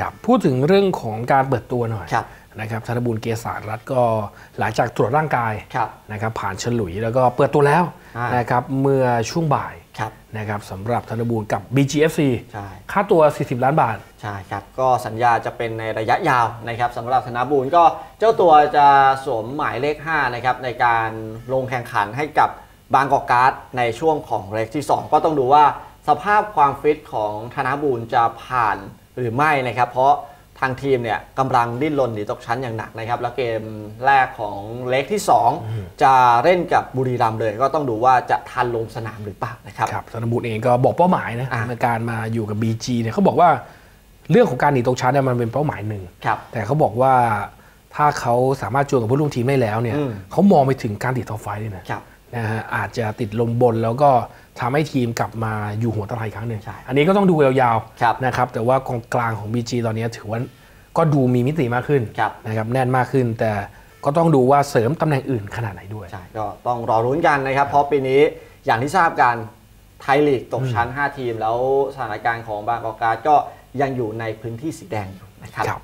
ครับพูดถึงเรื่องของการเปิดตัวหน่อยครับนะครับธนบุญเกษารัตน์ก็หลังจากตรวจร่างกายครับนะครับผ่านฉลุยแล้วก็เปิดตัวแล้วอ่านนะครับเมื่อช่วงบ่ายครับนะครับสำหรับธนบุญกับ BGFC ใช่ค่าตัว 40 ล้านบาท ใช่ครับ ก็สัญญาจะเป็นในระยะยาวนะครับสำหรับธนบูรณ์ก็เจ้าตัวจะสวมหมายเลข 5 นะครับ ในการลงแข่งขันให้กับบางกอกการ์ดในช่วงของเลขที่ 2 ก็ต้องดูว่าสภาพความฟิตของธนบูรณ์จะผ่าน หรือไม่นะครับ เพราะทางทีมเนี่ยกำลังดิ้นรนหนีตกชั้นอย่างหนักนะครับ แล้วเกมแรกของเลกที่ 2 จะเล่นกับบุรีรัมย์เลย ก็ต้องดูว่าจะทันลงสนามหรือเปล่านะครับครับธนบูรณ์เองก็บอกเป้าหมายนะอ่าในการมาอยู่กับ BG เนี่ยเขาบอกว่าเรื่องของการหนีตกชั้นเนี่ยมันเป็นเป้าหมายหนึ่งครับแต่เขาบอกว่าถ้าเขาสามารถจูนกับผู้ร่วมทีมได้แล้วเนี่ยอืมเขามองไปถึงการติด top five ด้วยนะครับ นะฮะอาจจะติดลมบนแล้วก็ทำให้ทีมกลับมาอยู่หัวตารางอีกครั้งหนึ่งใช่อันนี้ก็ต้องดูยาวครับๆนะครับแต่ว่ากองกลางของ BG ตอนนี้ถือว่าก็ดูมีมิติมากขึ้นครับนะครับแน่นมากขึ้น แต่ก็ต้องดูว่าเสริมตำแหน่งอื่นขนาดไหนด้วยใช่ก็ต้องรอรุ้นกันนะครับ เพราะปีนี้อย่างที่ทราบกันไทยลีกตกชั้น 5 ทีม แล้วสถานการณ์ของบางกอกการ์ดก็ยังอยู่ในพื้นที่สีแดงอยู่นะครับครับ